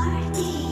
Party.